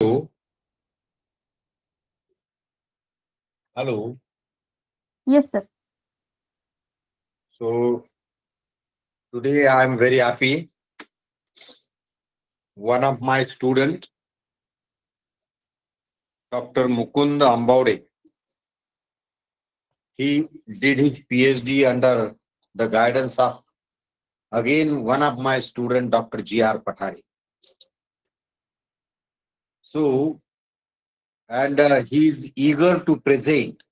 Hello. Hello. Yes, sir. So today I am very happy. One of my student, Dr. Mukund Ambavade, he did his PhD under the guidance of again one of my student, Dr. G.R. Pathade. So, and uh, he is eager to present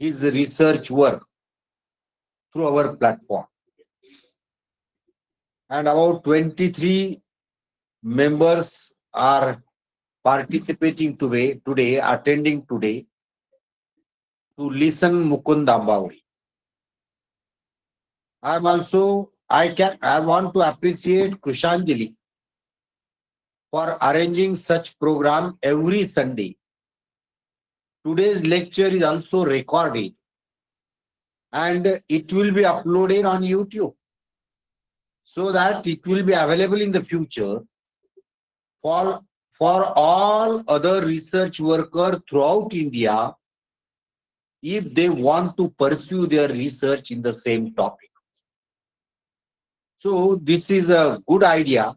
his research work through our platform. And about 23 members are participating today, today, attending today to listen Mukund Ambavade. I'm also, I can, I want to appreciate Kushanjali for arranging such program every Sunday. Today's lecture is also recorded and it will be uploaded on YouTube so that it will be available in the future for, for all other research worker throughout India if they want to pursue their research in the same topic. So this is a good idea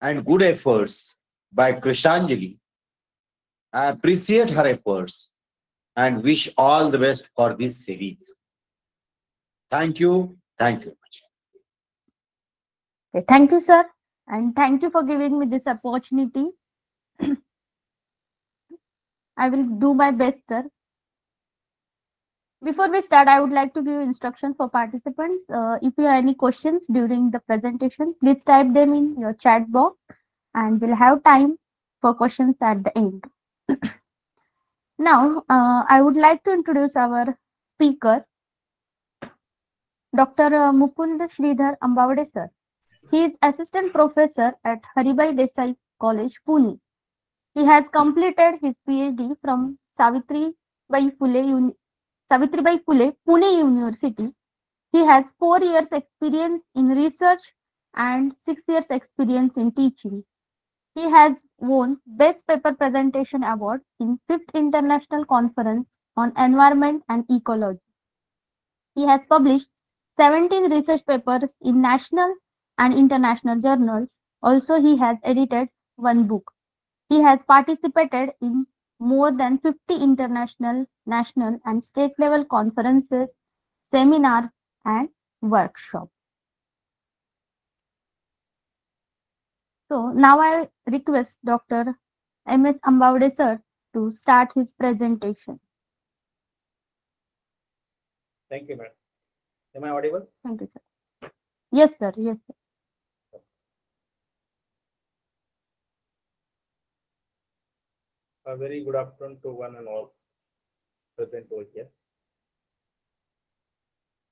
and good efforts by Krishanjali. I appreciate her efforts and wish all the best for this series. Thank you. Thank you much. Okay, Thank you, sir. And thank you for giving me this opportunity. I will do my best, sir. Before we start, I would like to give instructions for participants. Uh, if you have any questions during the presentation, please type them in your chat box and we'll have time for questions at the end. now, uh, I would like to introduce our speaker, Dr. Mukund Sridhar Ambavade, sir. He is assistant professor at Haribhai Desai College, Pune. He has completed his PhD from Savitri Bai Phule Savitribai Phule, Pune University. He has four years experience in research and six years experience in teaching. He has won Best Paper Presentation Award in Fifth International Conference on Environment and Ecology. He has published 17 research papers in national and international journals. Also, he has edited one book. He has participated in more than 50 international, national, and state level conferences, seminars, and workshops. So now I request Dr. M.S. Ambavade sir to start his presentation. Thank you, madam. Am I audible? Thank you, sir. Yes, sir. Yes, sir. A very good afternoon to one and all present over here.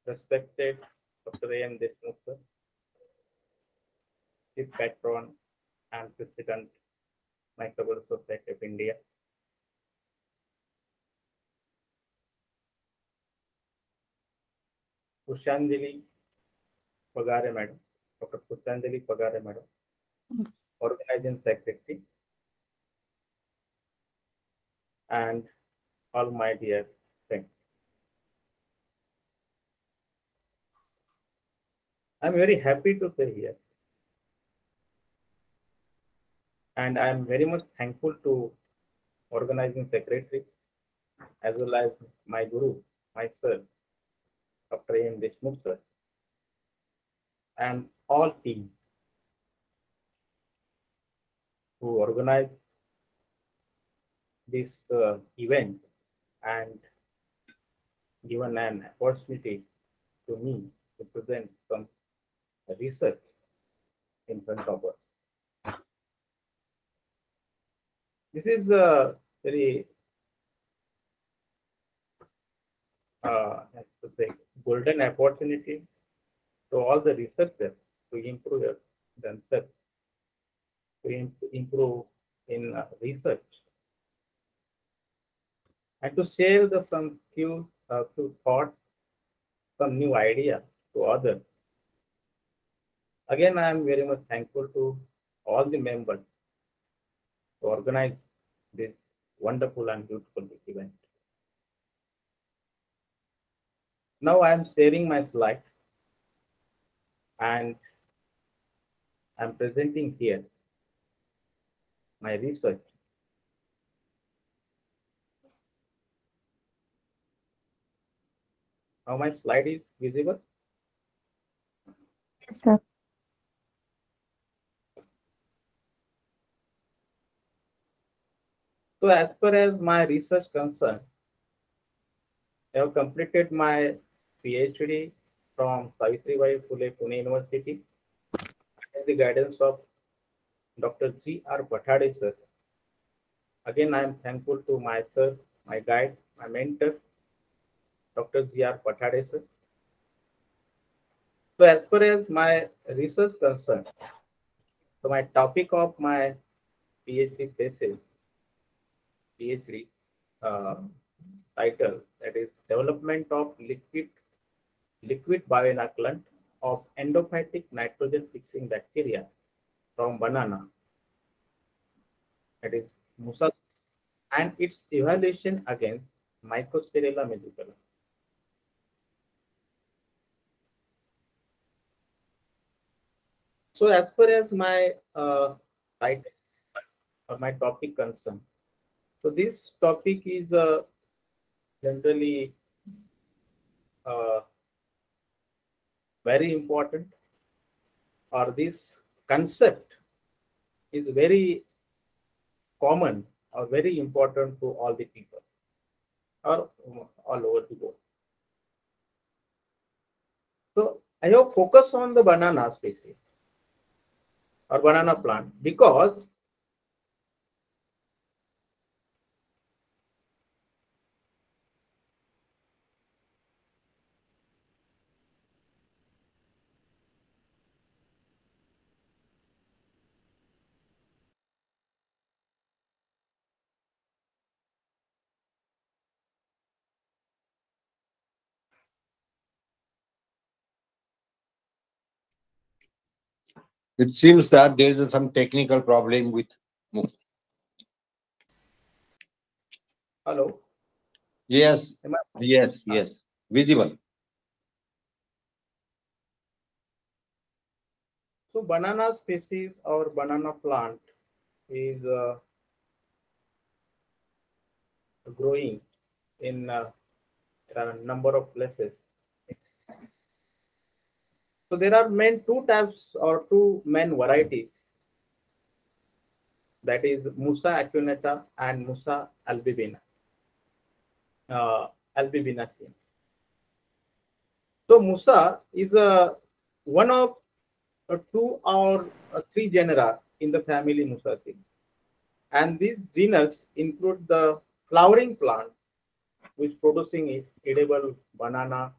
Respected Dr. A. M. Deshmukh, sir, Chief Patron and President, Microbial Society of India. Kushanjali Pagare, madam, Dr. Kushanjali Pagare, madam, hmm. organizing secretary. And all my dear friends. I'm very happy to be here. And I'm very much thankful to organizing secretary as well as my guru, myself, Dr. M. Deshmukh sir, and all team who organized this uh, event and given an opportunity to me to present some research in front of us. This is a very uh, say, golden opportunity to all the researchers to improve themselves, to improve in uh, research and to share the some few uh, few thoughts, some new idea to others. Again, I am very much thankful to all the members to organize this wonderful and beautiful event. Now I am sharing my slide and I'm presenting here my research. Now my slide is visible. Yes, sir. So as far as my research concerned, I have completed my PhD from Savitribai Phule Pune University under the guidance of Dr. G. R. Pathade sir. Again, I am thankful to my sir, my guide, my mentor, Dr. G. R. Pathade sir. So as far as my research concerned, so my topic of my PhD thesis, PhD uh, title that is development of liquid liquid bioinoculant of endophytic nitrogen fixing bacteria from banana that is musa and its evaluation against Mycosphaerella musicola. So as far as my uh, title or my topic concerned, so this topic is uh, generally uh, very important or this concept is very common or very important to all the people or all over the world. So I have focused on the banana species or banana plant because It seems that there is some technical problem with, hello? Yes, I- yes, yes, visible. So banana species or banana plant is uh, growing in uh, a number of places. So there are main two types or two main varieties. That is Musa acuminata and Musa albibina. Uh, albibinaceae. So Musa is a one of uh, two or uh, three genera in the family Musaceae. And these genus include the flowering plant, which producing edible banana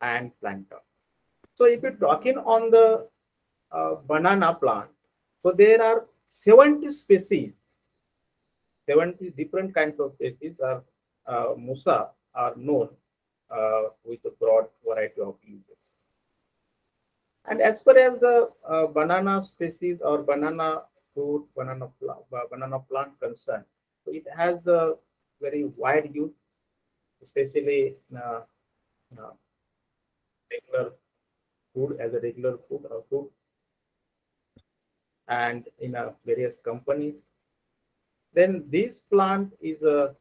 and plantain. So if you're talking on the uh, banana plant, so there are 70 species, 70 different kinds of species are uh, Musa are known uh, with a broad variety of uses. And as far as the uh, banana species or banana fruit, banana plant, banana plant concerned, so it has a very wide use, especially uh, uh, regular food as a regular food or food, and in various companies. Then this plant is uh,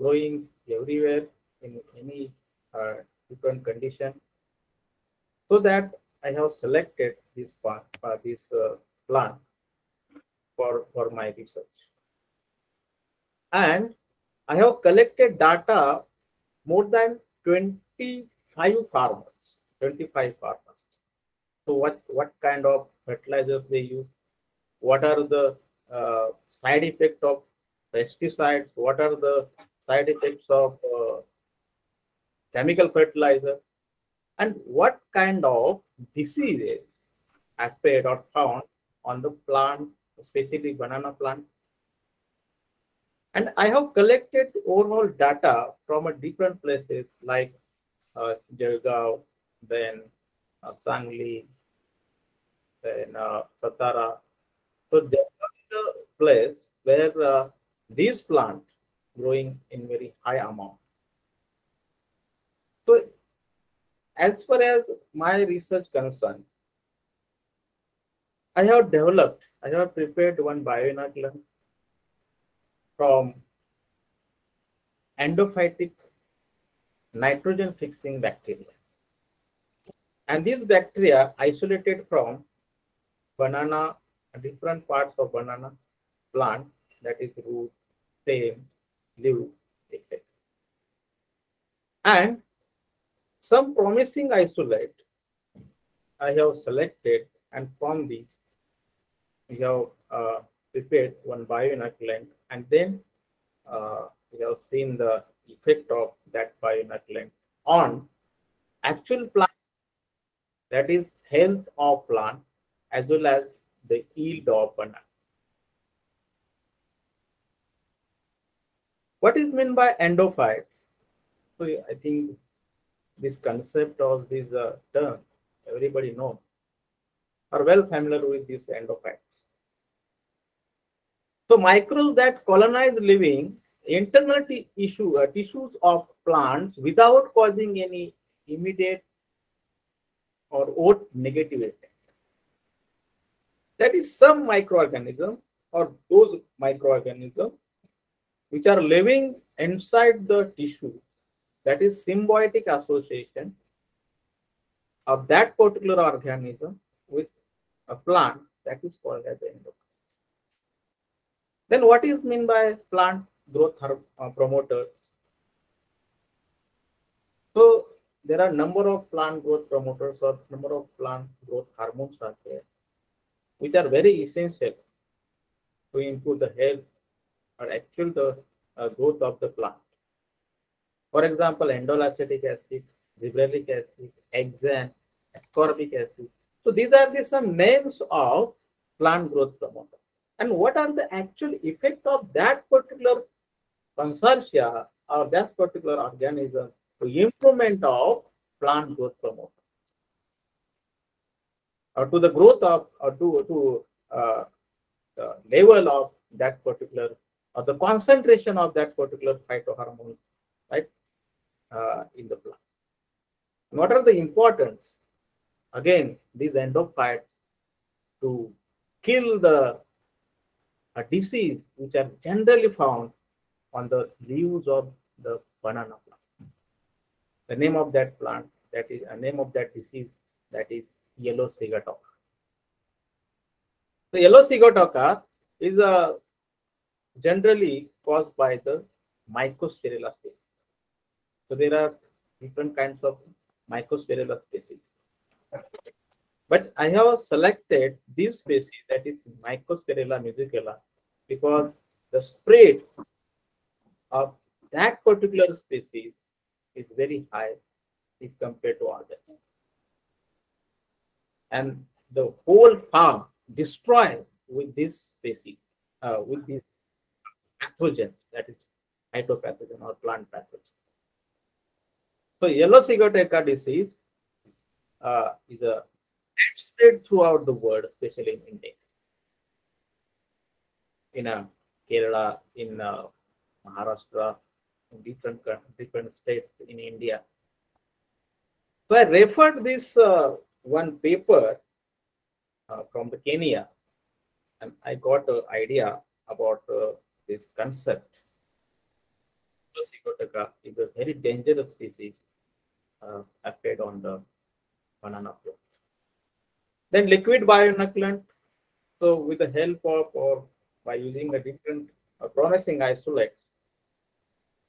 growing everywhere in any uh, different condition, so that I have selected this plant, uh, this plant for, for my research. And I have collected data more than 25 farmers, 25 farmers. So what, what kind of fertilizers they use, what are the uh, side effects of pesticides, what are the side effects of uh, chemical fertilizer, and what kind of diseases appeared or found on the plant, especially banana plant. And I have collected overall data from a different places like uh, Jalgaon, then Sangli, then uh, Satara. So Jalgaon is a place where uh, these plants growing in very high amount. So as far as my research concerned, I have developed, I have prepared one bioinoculant from endophytic nitrogen fixing bacteria. And these bacteria isolated from banana, different parts of banana plant, that is root, stem, leaf, etc. And some promising isolate I have selected and from these we have uh, prepared one bioinoculant and then uh, we have seen the effect of that bioinoculant on actual plant that is health of plant as well as the yield of banana. What is meant by endophytes? So I think this concept of this uh, term, everybody know, are well familiar with this endophytes. So microbes that colonize living internal issue, uh, tissues of plants without causing any immediate or negative effect. That is some microorganism or those microorganisms which are living inside the tissue that is symbiotic association of that particular organism with a plant that is called as endocrine. Then what is mean by plant growth uh, promoters? So there are number of plant growth promoters or number of plant growth hormones are there, which are very essential to improve the health or actual the uh, growth of the plant. For example, indolacetic acid, gibberellic acid, hexane, ascorbic acid. So these are the some names of plant growth promoter. And what are the actual effect of that particular consortia or that particular organism improvement of plant growth promoter? Or to the growth of, or to, to uh, the level of that particular, or the concentration of that particular phytohormone, right? uh, in the plant. What are the importance? Again, these endophytes to kill the uh, disease which are generally found on the leaves of the banana plant. The name of that plant, that is a name of that disease, that is yellow sigatoka. The yellow sigatoka is a uh, generally caused by the mycosphaerella species. So there are different kinds of mycosphaerella species. But I have selected this species that is Mycosphaerella musicola because the spread of that particular species is very high if compared to others. And the whole farm destroyed with this species, uh, with this pathogen, that is phytopathogen or plant pathogen. So yellow sigatoka disease uh, is a spread throughout the world, especially in India, in uh, Kerala, in uh, Maharashtra, different different states in India. So I referred this uh, one paper uh, from the Kenya, and I got an idea about uh, this concept. Is a very dangerous species uh, appeared on the banana plant. Then liquid bioinoculant. So with the help of or by using a different uh, promising isolates,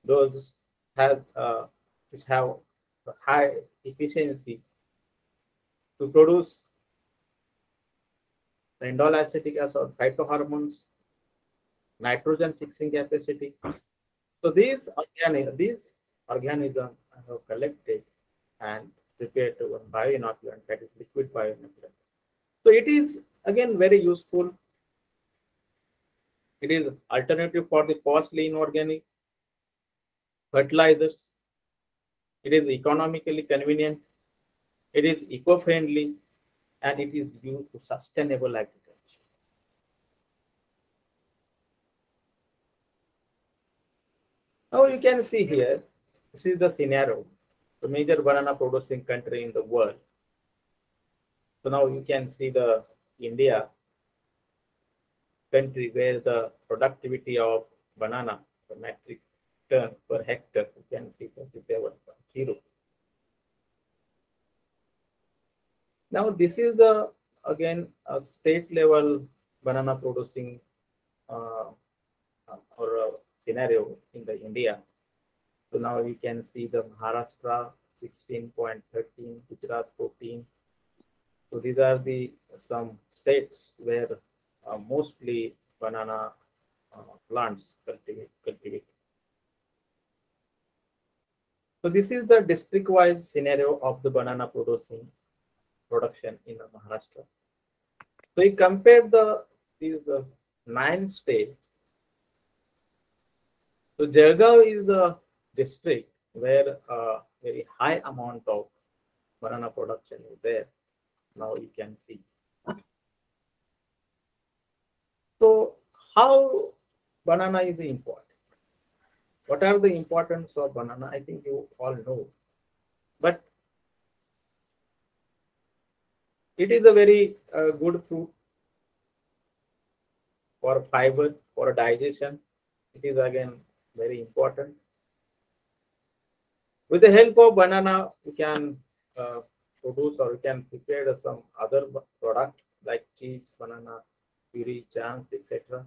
those have uh, which have high efficiency to produce the indole acetic acid, phytohormones, nitrogen fixing capacity. So these organi these organisms have collected and prepared to one bioinoculant, that is liquid bioinoculant. So it is again very useful. It is alternative for the costly inorganic fertilizers. It is economically convenient. It is eco-friendly and it is used to sustainable agriculture. Now you can see here, this is the scenario, the major banana producing country in the world. So now you can see the India country where the productivity of banana per metric per hectare, you can see 27.0. Now this is the again a state level banana producing uh, or uh, scenario in the India. So now you can see the Maharashtra 16.13, Gujarat 14. So these are the some states where uh, mostly banana uh, plants cultivate, cultivate. So this is the district-wise scenario of the banana producing production in Maharashtra. So you compare the these uh, nine states. So Jalgaon is a district where a very high amount of banana production is there. Now you can see. So how banana is important? What are the importance of banana? I think you all know. But it is a very uh, good fruit for fiber, for digestion. It is again very important. With the help of banana, we can uh, produce or we can prepare some other product like cheese, banana, puree, jams, etc.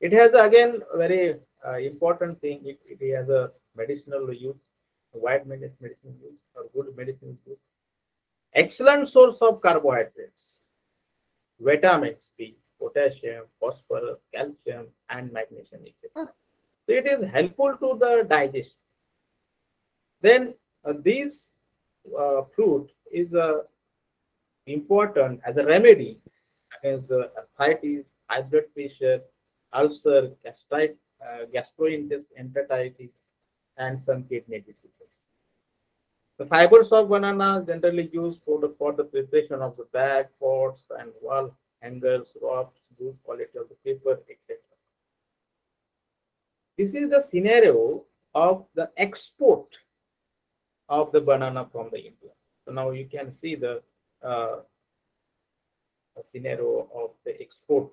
It has again very uh, important thing. It, it has a medicinal use, wide medicinal use or good medicinal use. Excellent source of carbohydrates, vitamins B, potassium, phosphorus, calcium, and magnesium, etc. So it is helpful to the digestion. Then uh, this uh, fruit is uh, important as a remedy against the arthritis, high blood pressure, ulcer, gastritis, gastroenteritis, and some kidney diseases. The fibers of banana generally used for the, for the preparation of the bag, pots, and wall hangers, ropes, good quality of the paper, etc. This is the scenario of the export of the banana from the India. So now you can see the uh, scenario of the export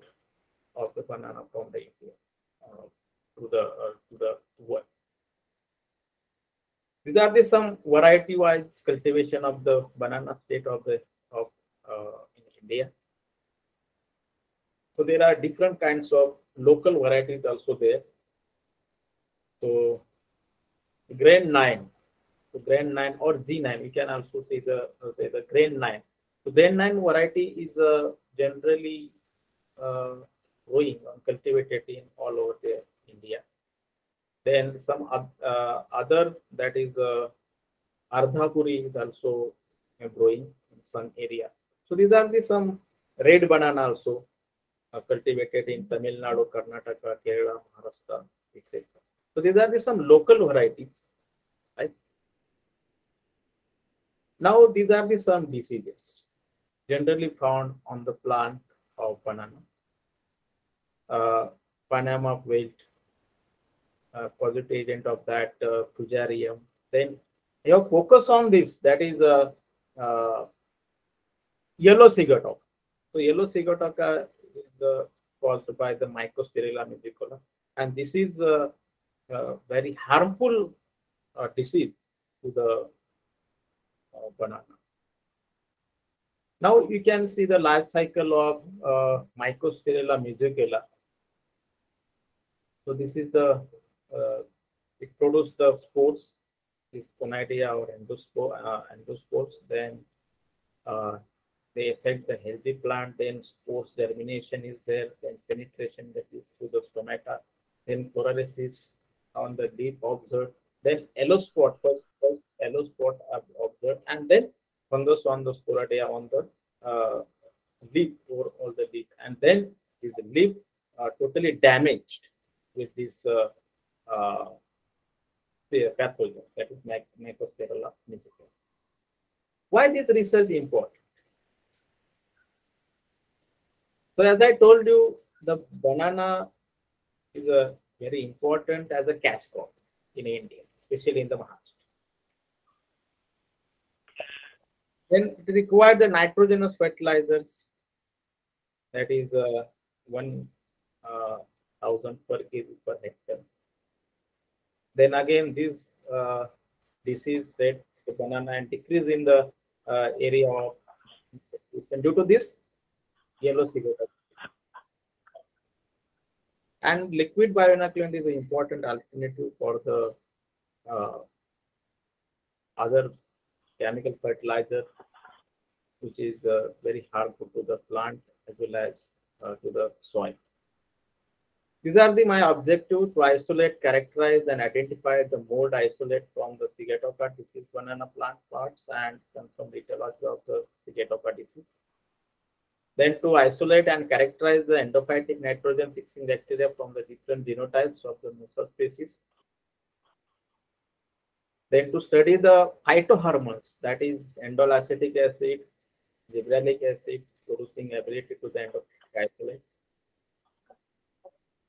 of the banana from the India uh, to the uh, to the world. These are the some variety-wise cultivation of the banana state of the of uh, in India. So there are different kinds of local varieties also there. So Grand Nine, so Grand Nine or G9, you can also say the uh, say the Grand Nine. So Grand Nine variety is uh, generally uh, growing and cultivated in all over the India. Then some uh, other that is uh, Ardhapuri is also growing in some area. So these are the some red banana also uh, cultivated in Tamil Nadu, Karnataka, Kerala, Maharashtra, etc. So these are the some local varieties, right? Now these are the some diseases generally found on the plant of banana. Uh, Panama wilt, uh, positive agent of that uh, fusarium. Then you focus on this. That is a uh, uh, yellow sigatoka. So yellow is uh, caused by the Mycosphaerella musicola, and this is a, a very harmful disease to the banana. Now you can see the life cycle of uh, Mycosphaerella musicola. So this is the it produces the spores, this conidia or endospore, uh, endospores. Then uh, they affect the healthy plant. Then spores germination is there. Then penetration that is through the stomata. Then chlorolysis on the leaf observed. Then yellow spot first, first yellow spot observed, and then fungus on the sporadia on the uh, leaf or all the leaf, and then is the leaf uh, totally damaged with this uh, pathogen that is Mycosphaerella musicola. Why this research important? So as I told you, the banana is a very important as a cash crop in India, especially in the Maharashtra. Then it requires the nitrogenous fertilizers, that is uh, one uh, thousand per kg per hectare. Then again, this uh, disease that the banana and decrease in the uh, area of and due to this yellow Sigatoka. And liquid bioinoculant is an important alternative for the uh, other chemical fertilizer, which is uh, very harmful to the plant as well as uh, to the soil. These are the my objectives to isolate, characterize, and identify the mold isolate from the Sigatoka disease banana plant parts and confirm the etiology of the Sigatoka disease. Then to isolate and characterize the endophytic nitrogen fixing bacteria from the different genotypes of the Musa species. Then to study the phytohormones, that is indole acetic acid, gibberellic acid, producing ability to the endophytic isolate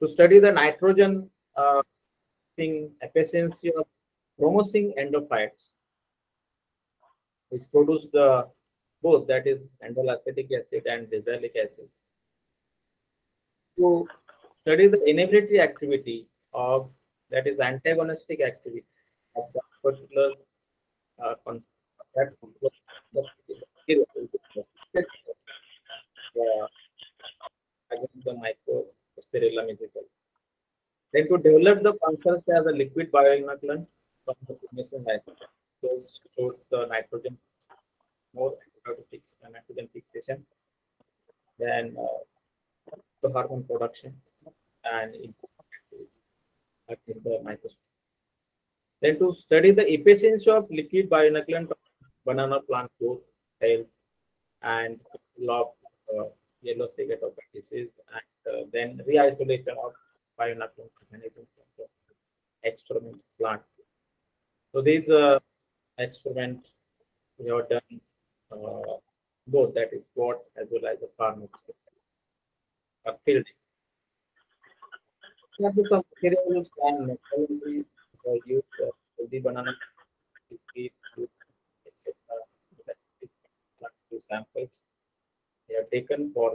to study the nitrogen uh, efficiency of chromosine endophytes, which produce the both that is endoacetic acid and gibberellic acid. To study the inhibitory activity of that is antagonistic activity of the particular uh, that uh, against the micro Spirilla musical. Then to develop the concept as a liquid bioinoculant from the formation nitrogen, so stores the nitrogen more fix, uh, nitrogen fixation, then uh, the hormone production and in the microscope. Then to study the efficiency of liquid bioinoculant banana plant growth, health, and of uh, yellow cigarette of disease and uh, then re-isolation of bioinoculant mechanism from the experiment plant. So these uh, experiments we have done uh, both that is what as well as the farm uh, field. Have some materials and uh, used uh, the banana samples they are taken for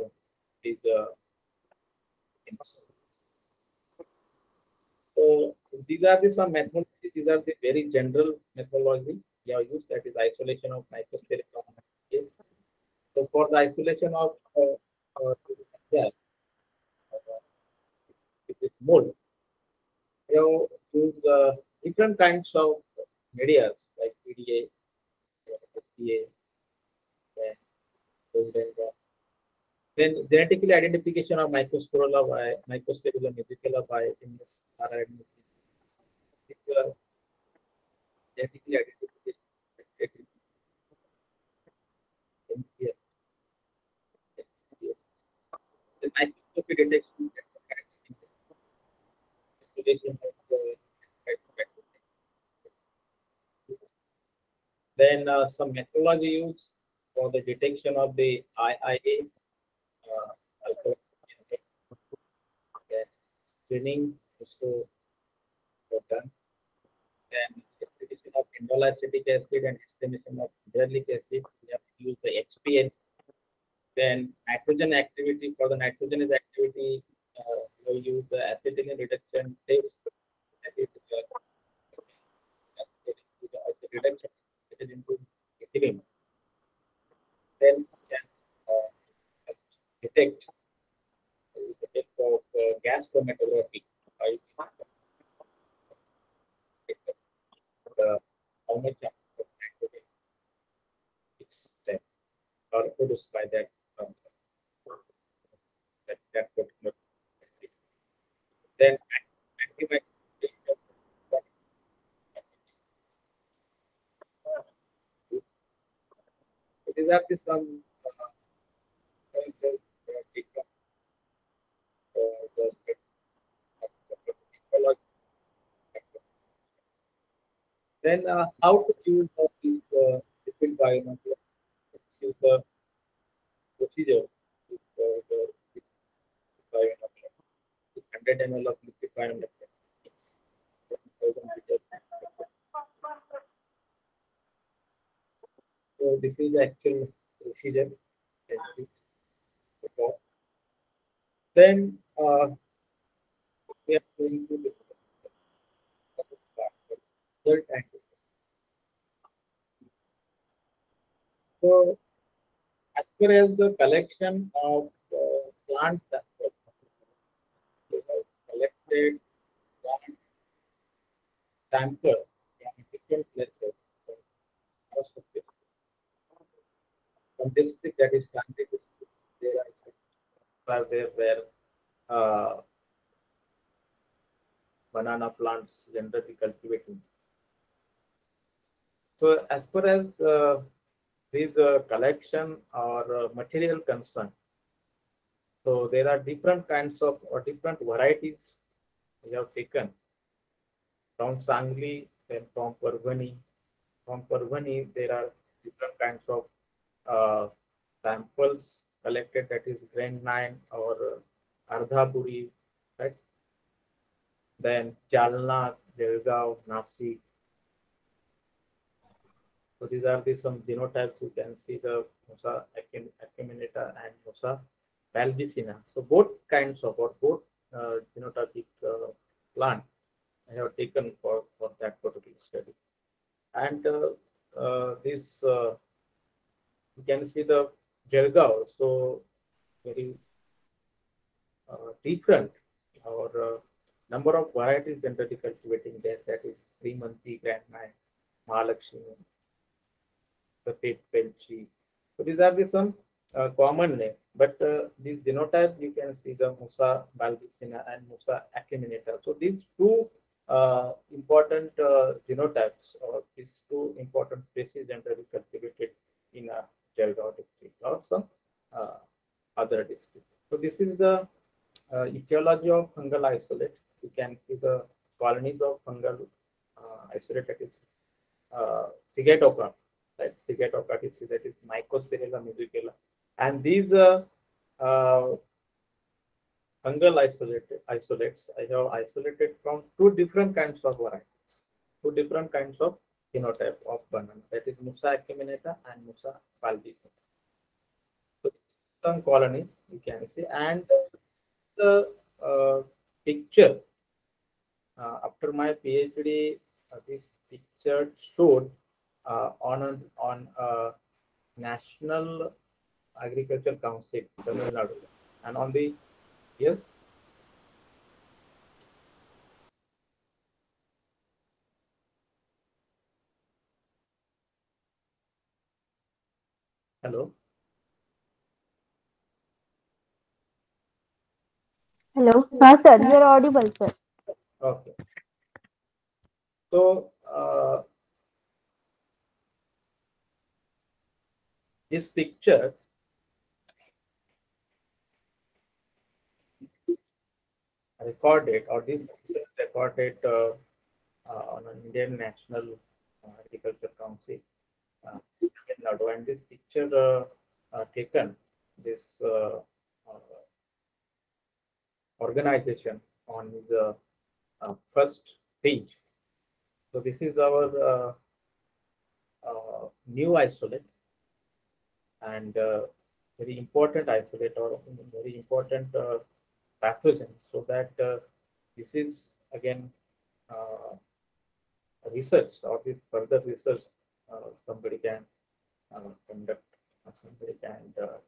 these uh, so these are the some methodology. These are the very general methodology we have used. That is isolation of microspheric microscopic So for the isolation of uh, uh, yeah, uh, mold, we have used uh, different kinds of media like PDA, SPA, and then genetically identification of microsporula by Mycosphaerella musicola by MS are genetically identification then uh, some methodology used for the detection of the IIA uh, screening also done. Then estimation of indolacetic acid and estimation of gibberellic acid, we have to use the HPN. Then nitrogen activity for the nitrogen activity, uh, we use the acetylene reduction test. That is uh, the reduction into ethylene. Then detect detect of uh, gas chromatography. How much or produced by that um, that, that particular then some uh, then uh, how to use these uh, different biomaterials? This is the procedure. This, uh, the biomaterial. 100 ml of liquid meters. So this is the actual procedure. Then uh, we are going to the result and discussion. So as far as the collection of uh, plant samples, we have collected plant samples from different places. Of. From district that is Sangli district, there are there where uh, banana plants generally cultivating. So as far as uh, this uh, collection or uh, material concern, so there are different kinds of or different varieties we have taken from Sangli, then from Parbhani. From Parbhani, there are different kinds of uh, samples collected that is Grand 9 or uh, Ardhapuri, right? Then Jalna, Belgaum, Nasik. So these are the some genotypes. You can see the Musa and Musa balbisiana. So both kinds of or both uh, genotypic uh, plant I have taken for, for that particular study. And uh, uh, this, uh, you can see the Jalgaon, so very uh, different or number of varieties generally cultivating there, that is Srimanti, Grand Nine, Mahalakshmi, the Pet Pelchi. So these are the some uh, common name, but uh, these genotype you can see the Musa balbisiana and Musa acuminata. So these two uh, important uh, genotypes or these two important species generally cultivated in a Jalgaon district or some uh, other district. So this is the etiology of fungal isolate. You can see the colonies of fungal isolate that is uh, Sigatoka, right? Sigatoka is that is Mycosphaerella musicola. And these uh, uh, fungal isolated isolates I have isolated from two different kinds of varieties, two different kinds of phenotype of banana that is Musa acuminata and Musa balbisiana. So some colonies you can see and the uh, picture uh, after my PhD uh, this picture showed uh, on a, on a national agriculture council Tamil Nadu and on the Yes. Hello. Hello. Huh, sir, you are audible, sir. Okay. So uh, this picture recorded or this is recorded uh, uh, on an Indian National uh, Agriculture Council uh, and this picture uh, taken this organization on the first page. So this is our new isolate and very important isolate or very important pathogen so that uh, this is again uh, research or this further research uh, somebody can uh, conduct or somebody can uh,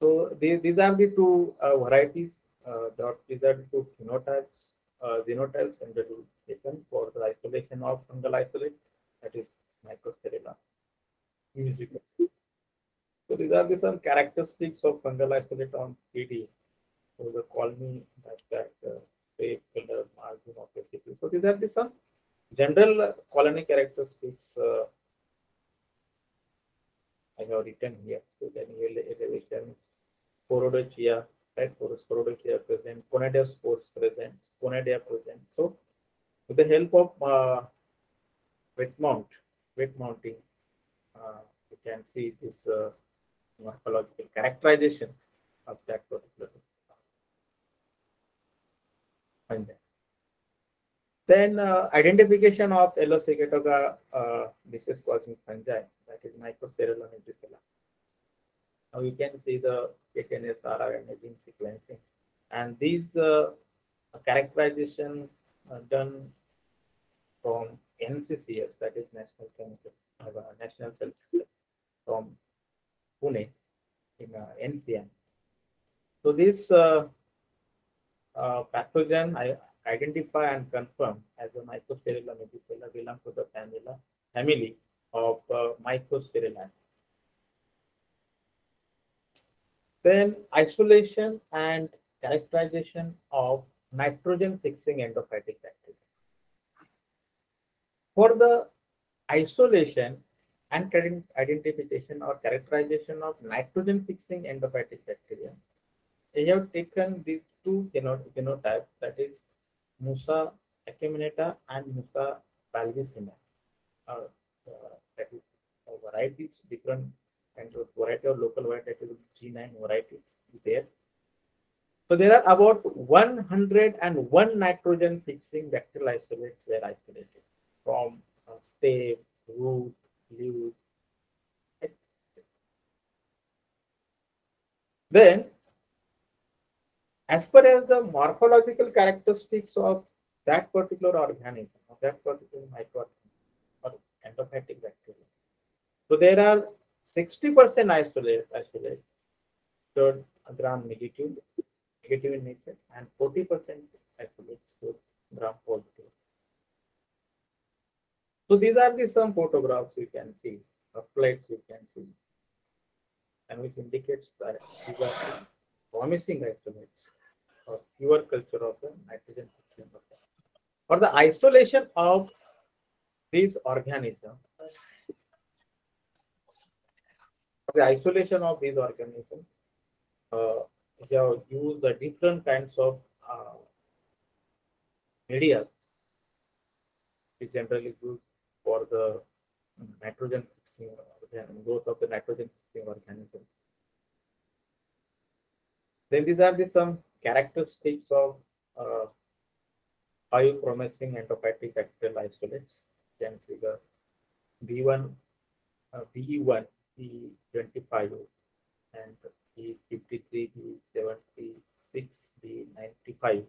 so these, these are the two uh, varieties uh, that these are the two phenotypes uh, genotypes and that will taken for the isolation of fungal isolate that is Mycosphaerella musica. So these are the some characteristics of fungal isolate on PD. So the colony that that uh, shape, color, margin, opacity. So these are the some general colony characteristics uh, I have written here. So then ele- elevation, Porodochia, right? Porodochia present, Conidia spores present, Conidia present. So with the help of uh, wet mount, wet mounting, uh, you can see this uh, morphological characterization of that particular and Then uh, identification of yellow Sigatoka uh, disease causing fungi, that is Mycosphaerella nidrifila. Now you can see the KTNS RNA gene sequencing. And these uh, characterization uh, done from NCCS, that is National Chemical, uh, National Cell from Pune in uh, NCM. So this uh, uh, pathogen I identify and confirm as a Mycosphaerella nidrifila belong to the family, family of uh. Then isolation and characterization of nitrogen fixing endophytic bacteria. For the isolation and identification or characterization of nitrogen fixing endophytic bacteria, I have taken these two genotypes that is Musa acuminata and Musa balbisiana. Uh, uh, that is uh, varieties, different kinds of variety of local variety G9 varieties there. So there are about 101 nitrogen fixing bacterial isolates were isolated from uh, stem, root, leaves. Then, as far as the morphological characteristics of that particular organism, of that particular microorganism or endophytic bacteria. So there are 60% isolate, isolate showed gram negative, negative in nature, and 40% isolate showed gram positive. So these are the some photographs you can see, or plates you can see, and which indicates that these are promising isolates or pure culture of the nitrogen fixing of. For the isolation of these organisms, for the isolation of these organisms, uh, used the different kinds of uh, media which generally used for the nitrogen fixing organism, growth of the nitrogen fixing organism. Then these are the some characteristics of uh, promising endophytic bacterial isolates. Can see the B1, uh, B1, B25, and B53, B76, B95.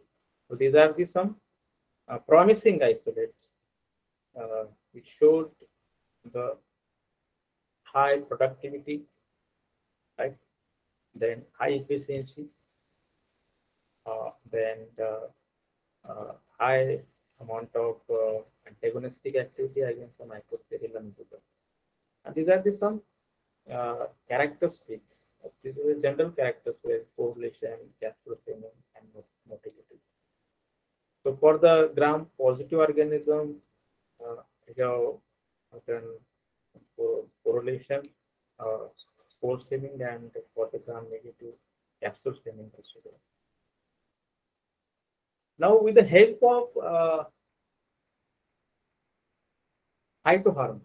So these are the some uh, promising isolates uh, which showed the high productivity, right? Then high efficiency, then the uh, high amount of uh, antagonistic activity against the Mycosphaerella nidrifila. And these are the some uh, characteristics. This is a general characters where correlation, gastrocemia, and motility. So for the gram positive organism, uh, we have then correlation, uh, spore staining, and for the gram negative capsule staining also. Now, with the help of uh, phytohormones,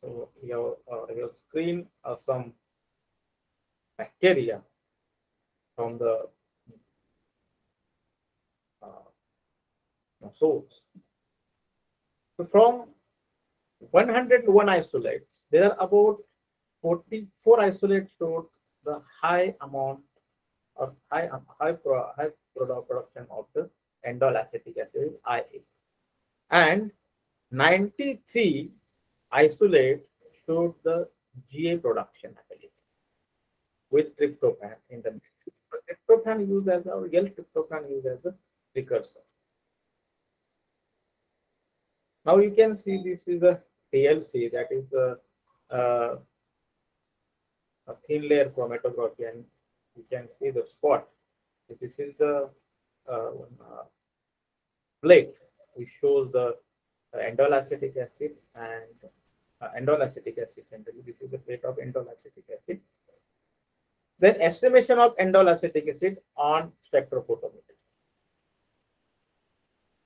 so you have, uh, have screen uh, some bacteria from the uh, source. So from 101 isolates, there are about 44 isolates showed the high amount of high high, pro, high production of the indole acetic acid IA, and 93 isolate showed the GA production ability with tryptophan in the mix. Tryptophan used as our L-tryptophan used as a precursor. Now you can see this is a TLC that is the uh, a thin layer chromatography and you can see the spot. This is the uh, uh, plate which shows the uh, acid and uh, acid generally. This is the plate of indole acid. Then estimation of indole acid on spectrophotometer.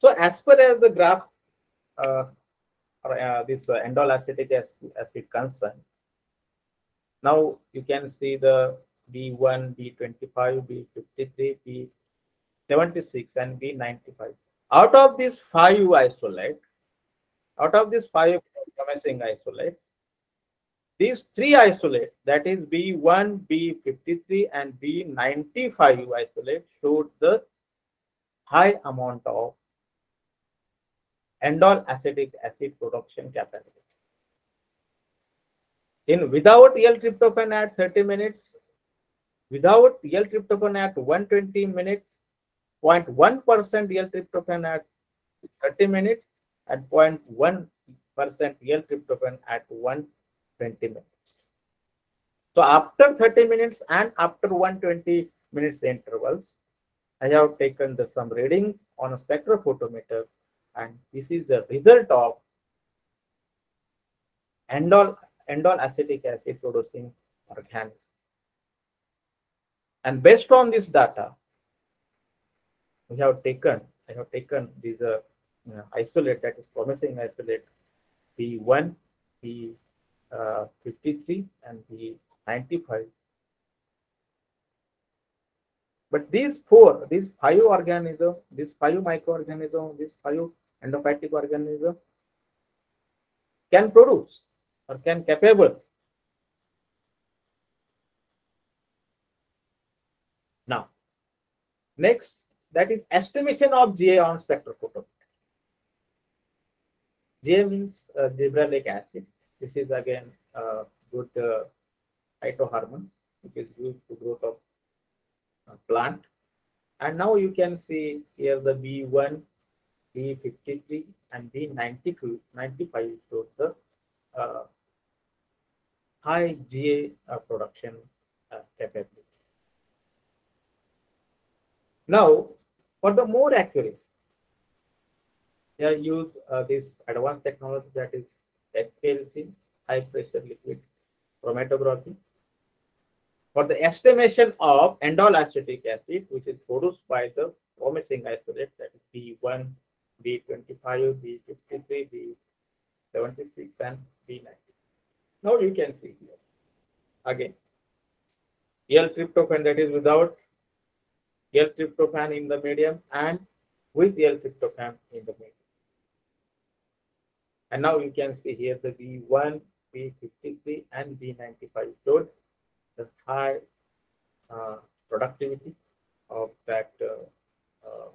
So as per as the graph, uh, uh, this uh, acetic acid, acid concern, now you can see the B1, B25, B53, B76, and B95. Out of these five isolate, out of these five promising isolate, these three isolate, that is B1, B53 and B95 isolate showed the high amount of indole acetic acid production capacity. In without L-tryptophan at 30 minutes, without L-tryptophan at 120 minutes, 0.1% L-tryptophan at 30 minutes, and 0.1% L-tryptophan at 120 minutes. So after 30 minutes and after 120 minutes intervals, I have taken the, some readings on a spectrophotometer and this is the result of indole, indole acetic acid producing organisms. And based on this data, we have taken, I have taken these uh, uh, isolate that is promising isolate B1, B53 uh, and B95. But these four, these five organisms, these five microorganisms, these five endophytic organism can produce or can capable. Now, next, that is estimation of GA on spectrophotometer. GA means uh, gibberellic acid. This is again uh, good uh, phytohormone which is used to growth of uh, plant. And now you can see here the B1 B53 and B92, 95 shows the uh, high GA uh, production uh, capability. Now, for the more accuracy, they use uh, this advanced technology that is HPLC, high pressure liquid chromatography. For the estimation of indole acetic acid, which is produced by the promising isolate, that is B1, B25, B53, B76, and B90. Now you can see here again L-tryptophan that is without L-tryptophan in the medium and with L-tryptophan in the medium. And now you can see here the B1, B53, and B95 showed the high uh, productivity of that uh, uh,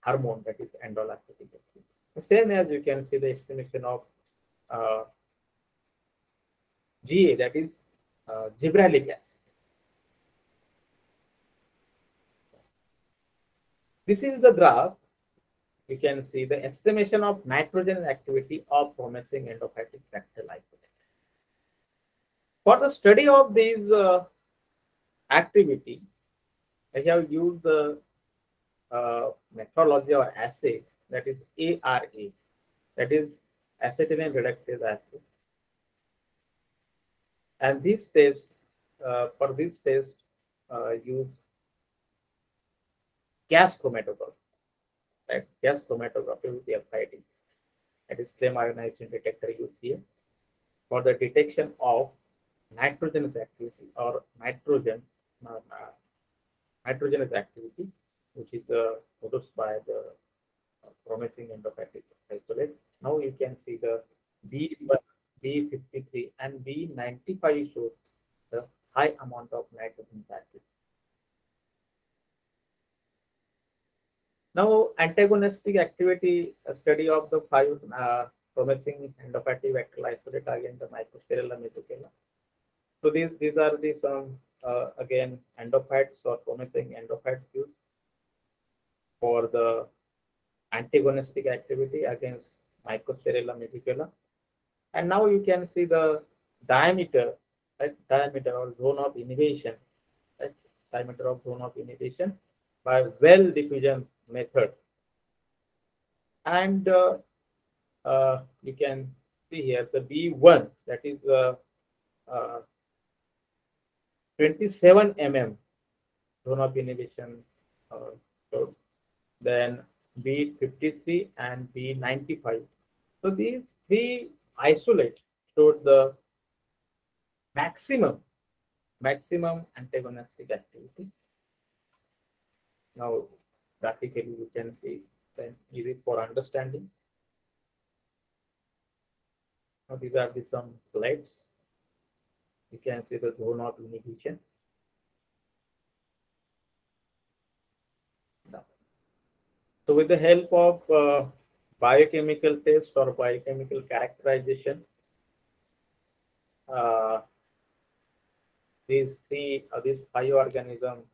hormone that is indole acid. The same as you can see the estimation of uh, GA that is uh, gibberellic acid. This is the graph. You can see the estimation of nitrogen activity of promising endophytic bacterial. For the study of these uh, activity, I have used the uh, methodology or assay that is ARA, that is acetylene reductase assay. And this test, uh, for this test, uh, use gas chromatography, right? Gas chromatography with the FID. That is flame ionization detector here for the detection of nitrogenase activity or nitrogen uh, nitrogenase activity which is uh, produced by the promising endophytic isolate. Now you can see the B1, B53 and B95 shows the high amount of nitrogen acid. Now, antagonistic activity study of the five uh, promising endophytic bacterial isolate again the Mycosphaerella musicola. So these these are the some uh, again endophytes or promising endophytes used for the antagonistic activity against Mycosphaerella musicola. And now you can see the diameter, right? diameter or zone of inhibition, right? diameter of zone of inhibition by well diffusion method. And uh, uh, you can see here the B1 that is uh, uh 27 mm zone of inhibition. So then B53 and B95. So these three isolate showed the maximum maximum antagonistic activity. Now, practically you can see then easy for understanding. Now, these are the some slides. You can see the zone of inhibition. Now, So with the help of uh, biochemical test or biochemical characterization, uh, these three, uh, these five organisms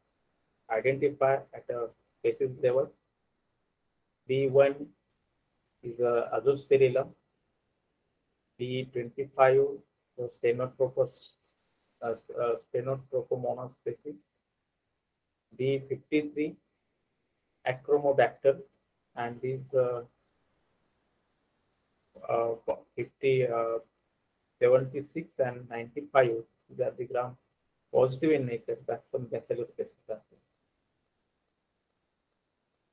identify at a basis level. B1 is a azospirillum. B25 the Stenotropos, uh, uh, Stenotrophomonas species. B53 Achromobacter and these uh, uh, 50, uh, 76 and 95 these are the gram positive in nature. That's some bacillus species.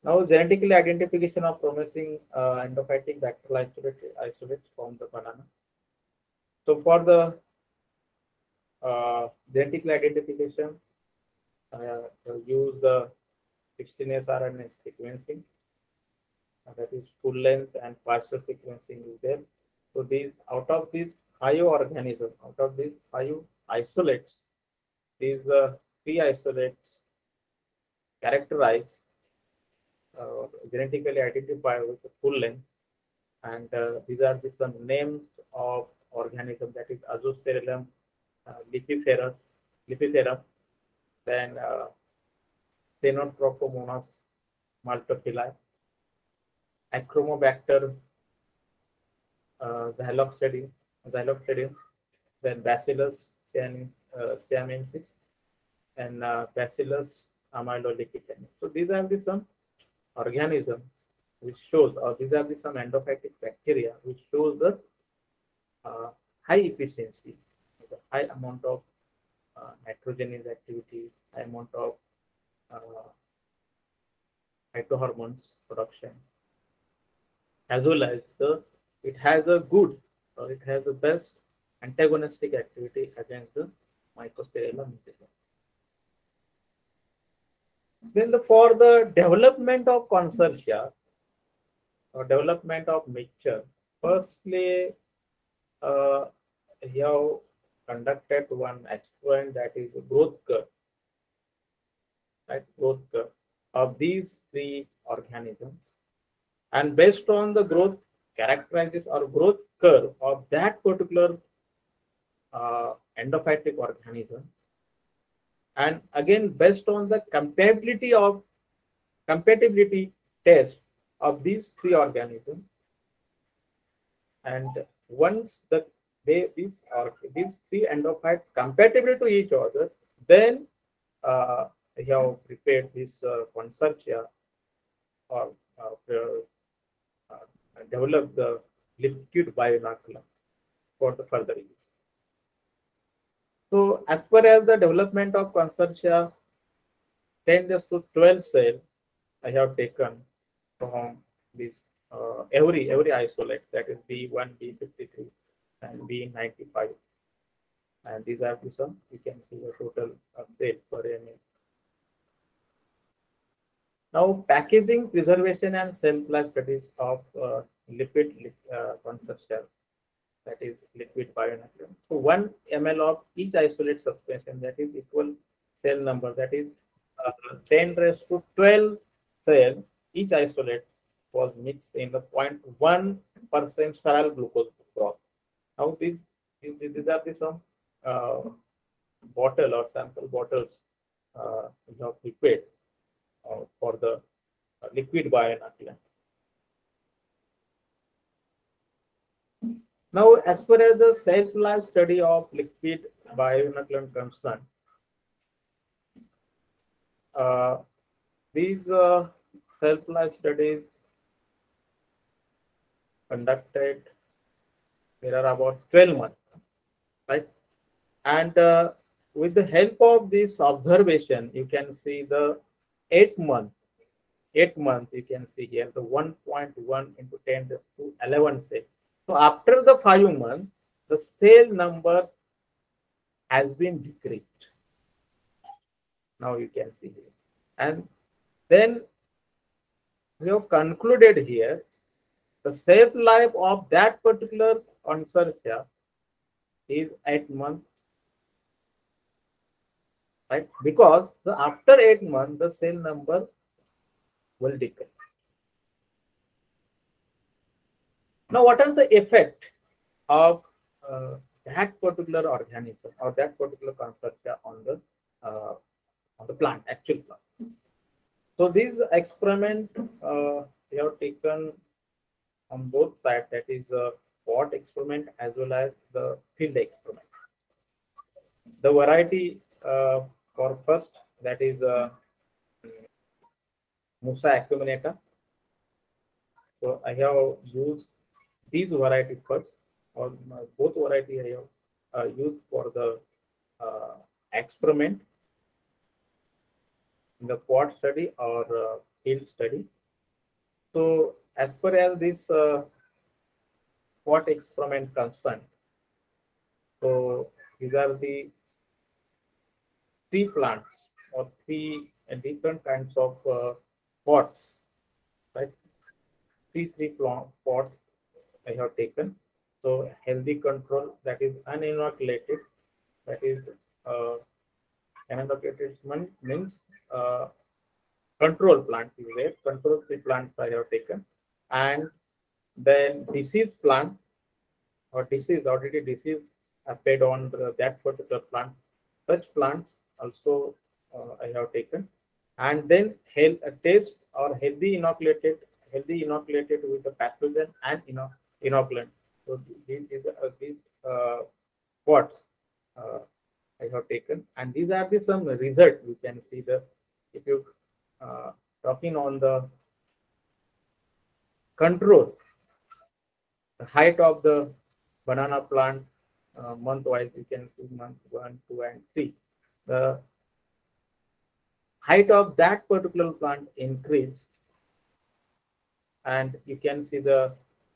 Now, genetically identification of promising uh, endophytic bacterial isolate, isolates from the banana. So, for the uh, identification, uh, use the 16S RNA sequencing. Uh, that is full length and partial sequencing is there. So, these out of these five organisms, out of these five isolates, these uh, three isolates characterize uh, genetically identified with the full length. And uh, these are the some names of organism that is Azospirillum uh, lepiferus, lipoferum, then uh, Stenotrophomonas maltophilia, Achromobacter uh, xylosoxidans, then Bacillus uh, siamensis, and uh, Bacillus amyloliquefaciens. So these are the some organisms which shows, or these are the some endophytic bacteria which shows the uh, high efficiency, the high amount of uh, nitrogenase activity, high amount of uh, phytohormones production, as well as the it has a good or it has the best antagonistic activity against the Mycosphaerella musicola. Then the, for the development of consortia or development of mixture, firstly, uh, you have conducted one experiment that is growth curve, right? Growth curve of these three organisms. And based on the growth characteristics or growth curve of that particular uh, endophytic organism, and again based on the compatibility of compatibility test of these three organisms. And once the they these are these three endophytes compatible to each other then uh, we have prepared this uh, consortia or uh, uh, develop the liquid bioinoculant for the further use so as far as the development of consortia, 10 to 12 cell I have taken from this uh, every every isolate that is B1, B53 and B95 and these are the some you can see the total of cell per ml. Now packaging, preservation and cell life studies of uh, lipid uh, consortia that is liquid bioinoculant. So 1 ml of each isolate suspension that is equal cell number that is uh, 10 raised to 12 cell each isolate was mixed in the 0.1 percent sterile glucose broth. Now these, these, are the some uh, bottle or sample bottles uh, of liquid uh, for the uh, liquid bioinoculant. Now, as far as the shelf-life study of liquid bioinoculant concerned, uh, these uh, shelf-life studies conducted, there are about 12 months, right? And uh, with the help of this observation, you can see the eight month, eight month, you can see here the 1.1 into 10 to 11 say so after the five months, the sale number has been decreased. Now you can see here. And then we have concluded here the shelf life of that particular consortia is eight months right because the after eight months the sale number will decrease now what is the effect of uh, that particular organism or that particular consortia on the uh, on the plant actual plant? So this experiment uh, we have taken on both sides that is the pot experiment as well as the field experiment. The variety uh, for first that is uh, musa acuminata so i have used these variety first or both variety I have uh, used for the uh, experiment in the quad study or uh, field study. So as far as this uh, quad experiment concerned, so these are the three plants or three different kinds of uh, pots, right? Three three pots I have taken so healthy control that is uninoculated, that is uh, uninoculated means uh, control plant is there, control the plants I have taken. And then disease plant or disease, already disease fed on the, that particular plant. Such plants also uh, I have taken. And then health, test or healthy inoculated, healthy inoculated with the pathogen and inoculant so these, these, uh, these uh, pots uh, I have taken, and these are the some result. You can see the if you uh, talking on the control, the height of the banana plant uh, month wise. You can see month one, two, and three. The height of that particular plant increase, and you can see the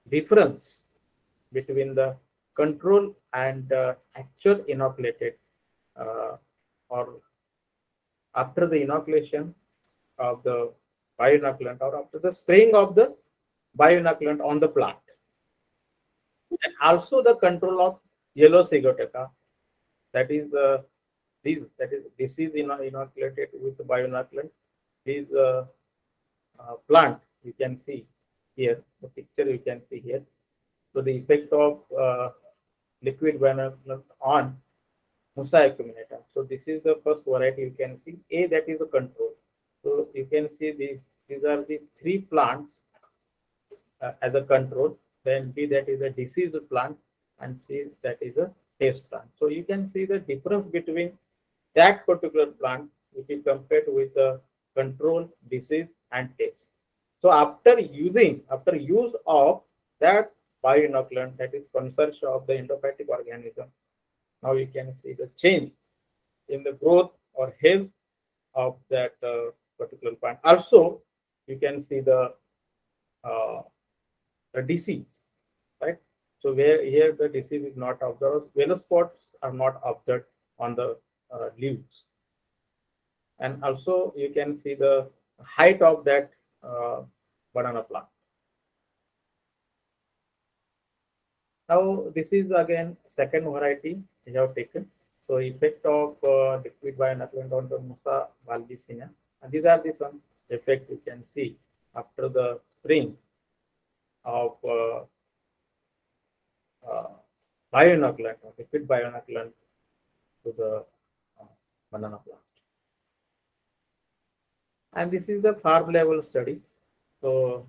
difference between the control and uh, actual inoculated uh, or after the inoculation of the bioinoculant or after the spraying of the bioinoculant on the plant. And also the control of yellow sigatoka, that is uh, this that is disease inoculated with the bioinoculant. This uh, uh, plant you can see here, the picture you can see here. So the effect of uh, liquid bioinoculant on Musa acuminata. So this is the first variety you can see. A that is the control. So you can see these these are the three plants uh, as a control. Then B that is a diseased plant and C that is a test plant. So you can see the difference between that particular plant if you compare with the control, disease and test. So after using, after use of that bioinoculant that is consortia of the endophytic organism. Now you can see the change in the growth or health of that uh, particular plant. Also, you can see the, uh, the disease, right? So where here the disease is not observed, yellow spots are not observed on the uh, leaves. And also you can see the height of that uh, banana plant. Now this is again second variety we have taken. So effect of uh, liquid bioinoculant on the Musa balbisiana. And these are the some effect you can see after the spring of uh, uh, bioinoculant, liquid bioinoculant to the uh, banana plant. And this is the farm level study. So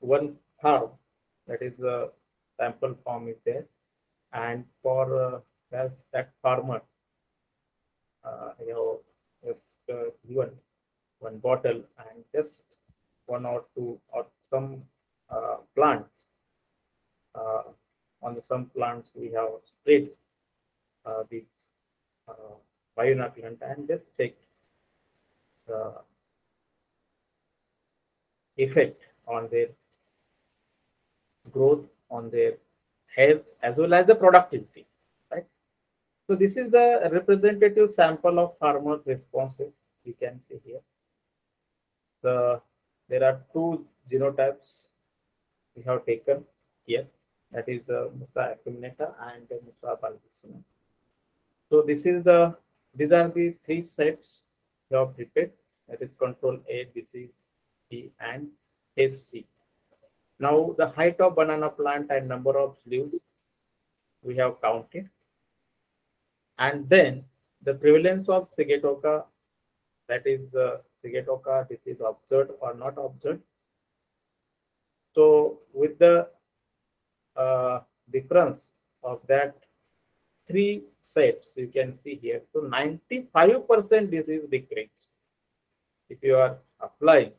one farm that is the sample form is there. And for uh, that, farmer uh, you know just uh, given one bottle and just one or two or some uh, plants uh, on the some plants we have sprayed uh, the uh, bioinoculant and just take the effect on their growth, on their health, as well as the productivity. Right. So this is the representative sample of farmer responses you can see here. The there are two genotypes we have taken here. That is uh, Musa acuminata and uh, Musa balbisiana. So this is the these are the three sets we have prepared. That is control A, And SC. Now the height of banana plant and number of leaves we have counted. And then the prevalence of Sigatoka, that is uh, Sigatoka, this is observed or not observed. So with the uh, difference of that three sets, you can see here, so 95% this is decreased. If you are applying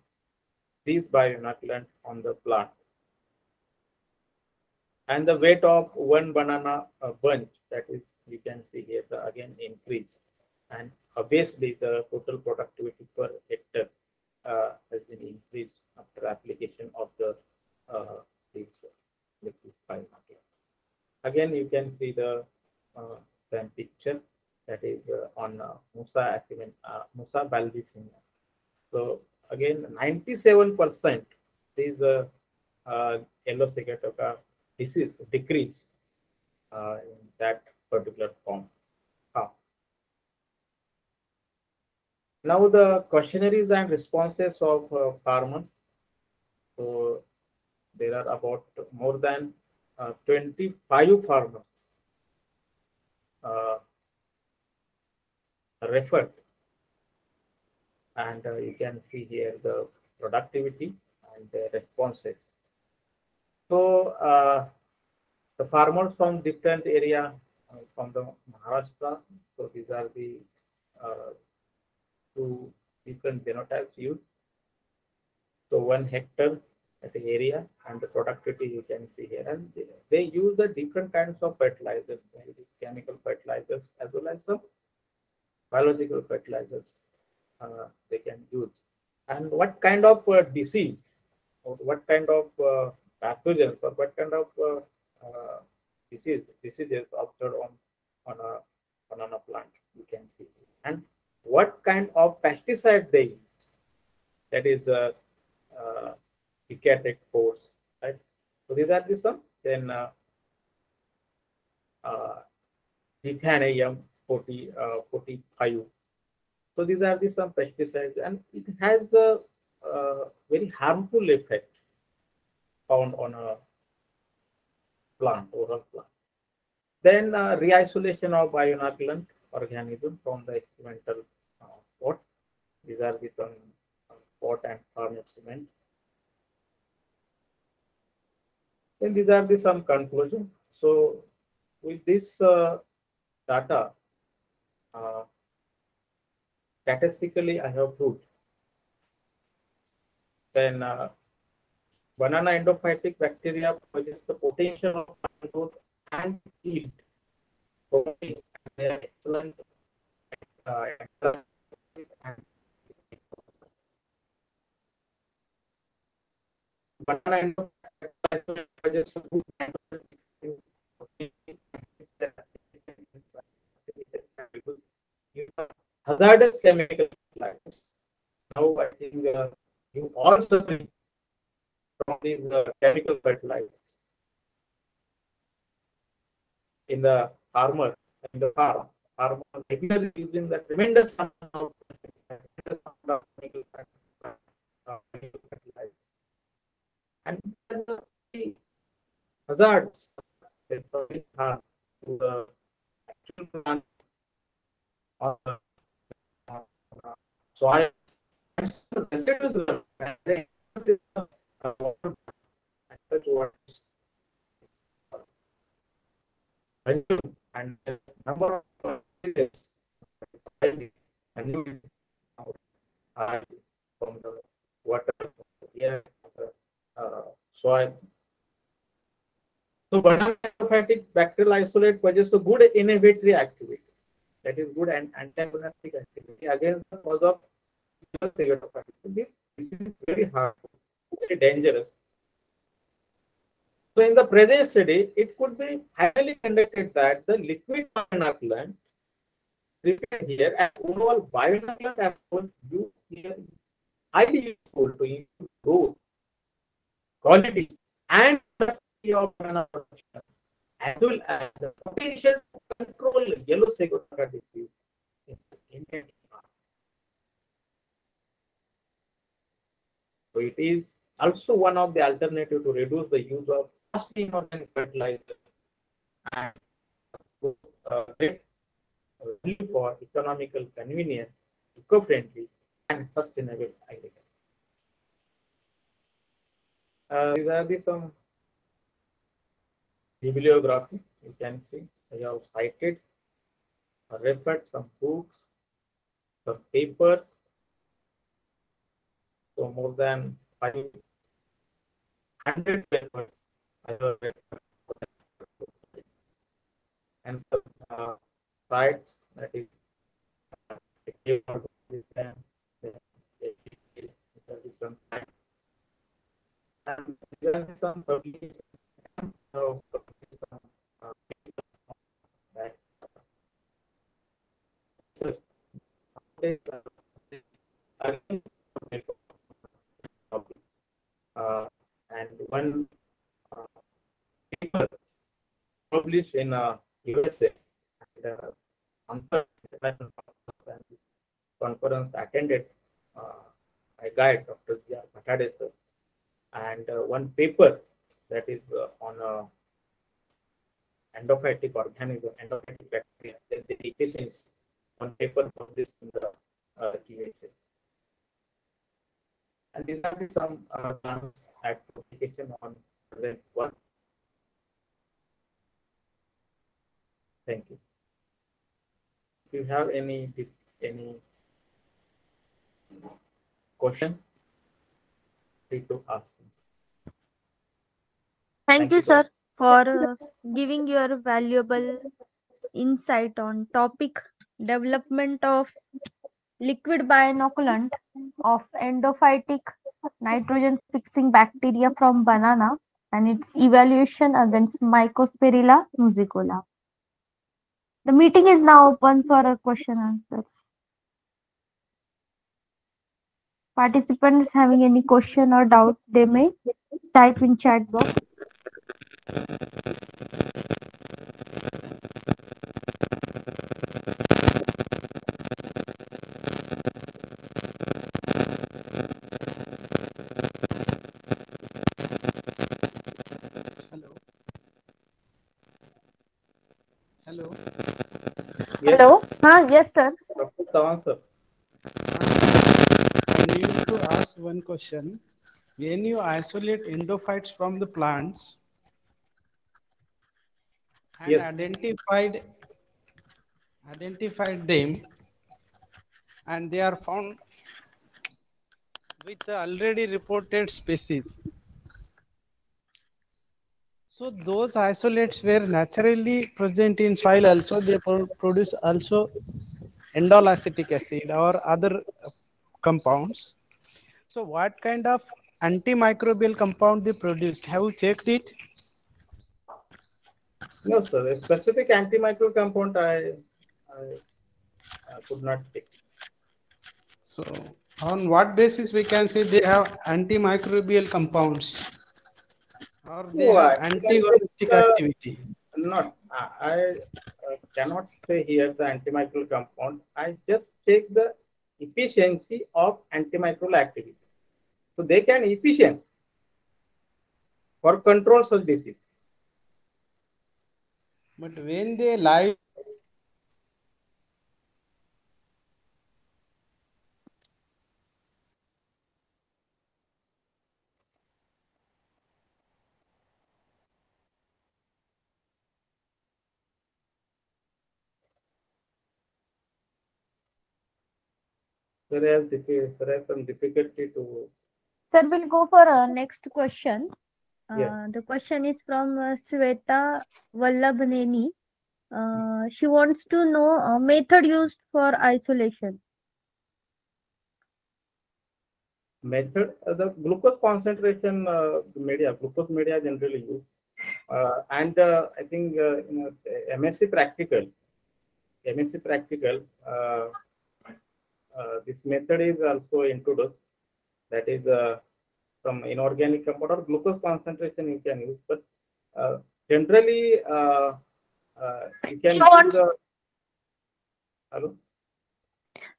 these bioinoculant on the plant. And the weight of one banana bunch, that is, you can see here, the again increase. And obviously, the total productivity per hectare uh, has been increased after application of the uh, liquid bioinoculant. Again, you can see the uh, same picture that is uh, on uh, Musa acumen, uh, Musa balbisiana. So again, 97% is uh, yellow sigatoka disease decrease uh, in that particular form. Ah. Now the questionnaires and responses of uh, farmers. So there are about more than uh, 25 farmers uh, referred and uh, you can see here the productivity and the responses. So uh, the farmers from different area uh, from the Maharashtra, so these are the uh, two different genotypes used. So one hectare at the area and the productivity you can see here. And they, they use the different kinds of fertilizers, chemical fertilizers as well as some biological fertilizers they can use. And what kind of uh, disease or what kind of uh, pathogens or what kind of uh, uh, disease diseases observed on on a banana plant you can see. And what kind of pesticide they use that is a uh, uh, force right? So these are the some. Then uh, uh, Ethanium 40 uh, 45 so these are the some pesticides and it has a, a very harmful effect found on a plant, oral plant. Then uh, re-isolation of bioinoculant organism from the experimental uh, pot. These are the some pot and farm cement. Then these are the some conclusion. So with this uh, data, uh, statistically I have proved then uh, banana endophytic bacteria possess the potential of growth and yield. Excellent. Uh, excellent hazardous chemical fertilizers. Now I think uh, you all suffering from these uh, chemical fertilizers in the farmer in the farm. Farmer regularly using the tremendous amount of chemical fertilizer. And the hazards that are to the actual plant or the soil. And number of from the water, air, uh, soil. So banana bacterial isolate possesses a good inhibitory activity. That is good and antagonistic activity against the cause of this is very harmful, very dangerous. So in the present study, it could be highly conducted that the liquid inoculant prepared here and overall biomolecular approach used here highly useful to improve quality, and quantity of production, as well as the potential control yellow Sigatoka disease in farm. So it is also one of the alternative to reduce the use of fast inorganic fertilizer and uh, for economical convenience, eco-friendly, and sustainable agriculture. Uh, these are the some bibliography you can see. I have cited referred some books, some papers. So more than five hundred papers I have read and some uh, sites that is some. And some publication, uh, uh, uh, and one uh, paper published in uh, USA and, uh, conference attended uh, by guide Dr. Pathade and uh, one paper that is uh, on uh, endophytic organism, endophytic bacteria, then the efficiency. on paper published in the uh, USA. And these are some uh, plans at publication on present one. Thank you. If you have any any question, free to ask. Thank Thank you, sir, for uh, giving your valuable insight on topic development of liquid bioinoculant of endophytic nitrogen fixing bacteria from banana and its evaluation against Mycosphaerella musicola. The meeting is now open for a question answers. Participants having any question or doubt, they may type in chat box. Hello. Hello. Yes, Hello. Huh? Yes, sir. Dr. Sawan, sir. I need to ask one question. When you isolate endophytes from the plants and Yes. identified identified them and they are found with the already reported species. So those isolates were naturally present in soil also they produce also indole acetic acid or other compounds. So what kind of antimicrobial compound they produced? Have you checked it? No, sir. A specific antimicrobial compound I, I, I could not take. So on what basis we can say they have antimicrobial compounds or they No, have uh, activity? Not. I, I cannot say here the antimicrobial compound. I just take the efficiency of antimicrobial activity. So they can efficient for control such disease. But when they live There is diffi- there is some difficulty to Sir, we'll go for uh, next question. Uh, Yeah. The question is from uh, Sweta Vallabhaneni. Uh, she wants to know uh, method used for isolation. method uh, the glucose concentration uh, media glucose media generally used uh, and uh, i think uh, you know, MSc practical MSc practical, uh, uh, this method is also introduced. That is uh, some inorganic compound or glucose concentration you can use, but uh, generally uh, uh, you can She use wants- the. Hello?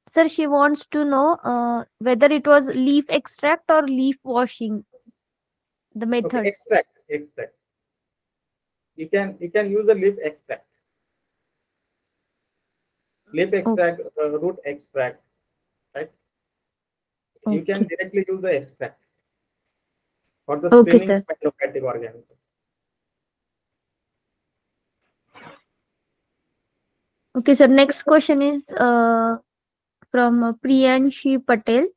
Sir, she wants to know uh, whether it was leaf extract or leaf washing. The Okay, extract, extract. You can you can use the leaf extract. Leaf extract, uh, root extract, right? You can directly use the extract for the Okay, screening sir. Okay, sir. Next question is uh, from uh, Priyanshi Patel.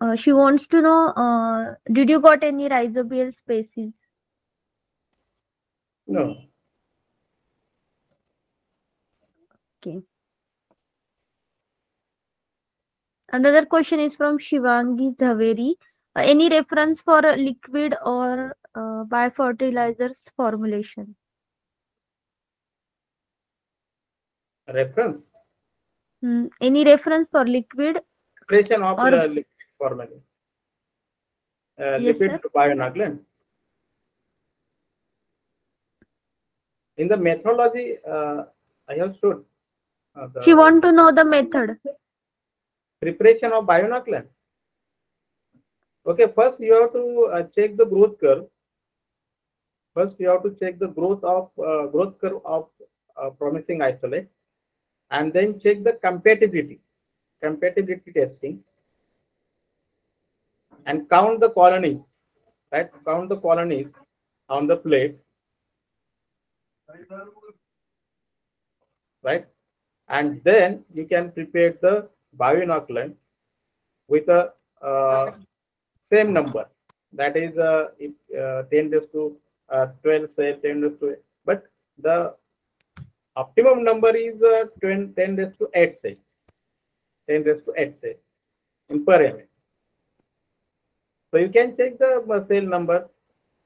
Uh, she wants to know, uh, did you got any rhizobial species? No, Okay. Another question is from Shivangi Zaveri. Uh, any reference for a liquid or uh, biofertilizers formulation? reference Hmm, any reference for liquid? creation of Or- liquid formalin. Uh, Yes, lipid bioinoculant. In the methodology, uh, I have showed uh, the She want to know the method. preparation of bioinoculant. Okay, first you have to uh, check the growth curve. First, you have to check the growth of uh, growth curve of uh, promising isolate, and then check the compatibility, compatibility testing, and count the colonies, right? Count the colonies on the plate, right? And then you can prepare the bioinoculant with a uh, same number. That is uh, if, uh, 10 raised to uh, 12 cell, 10 raised to, but the optimum number is uh, 20, 10 raised to 8 cell. 10 raised to 8 cell in per ml. So you can check the uh, cell number.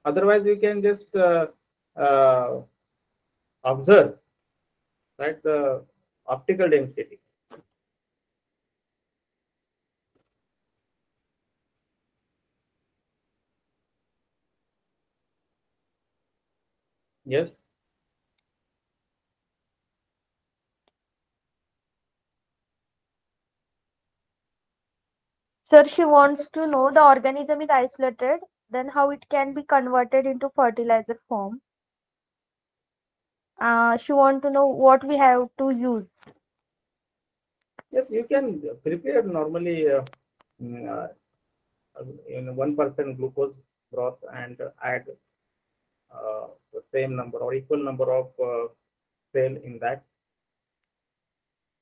Otherwise, you can just uh, uh, observe right the optical density. Yes. Sir, she wants to know the organism is isolated, then how it can be converted into fertilizer form. Uh, she want to know what we have to use. Yes, you can prepare normally uh, mm, uh, in one percent glucose broth and add the same number or equal number of uh, cell in that,